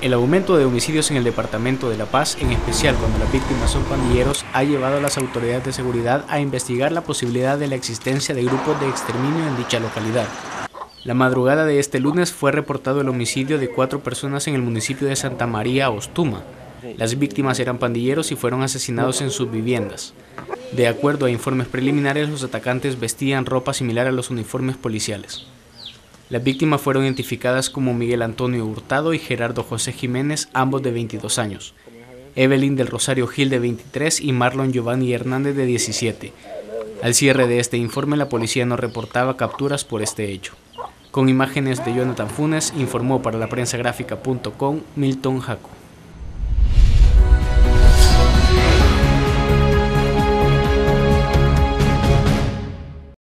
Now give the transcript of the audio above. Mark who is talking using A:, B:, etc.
A: El aumento de homicidios en el departamento de La Paz, en especial cuando las víctimas son pandilleros, ha llevado a las autoridades de seguridad a investigar la posibilidad de la existencia de grupos de exterminio en dicha localidad. La madrugada de este lunes fue reportado el homicidio de cuatro personas en el municipio de Santa María Ostuma. Las víctimas eran pandilleros y fueron asesinados en sus viviendas. De acuerdo a informes preliminares, los atacantes vestían ropa similar a los uniformes policiales. Las víctimas fueron identificadas como Miguel Antonio Hurtado y Gerardo José Jiménez, ambos de 22 años. Evelyn del Rosario Gil de 23 y Marlon Giovanni Hernández de 17. Al cierre de este informe, la policía no reportaba capturas por este hecho. Con imágenes de Jonathan Funes, informó para la prensa gráfica.com Milton Jaco.